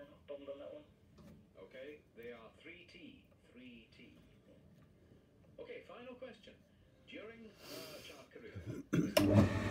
on that one. Okay, they are 3T. 3T. Okay, final question. During uh, career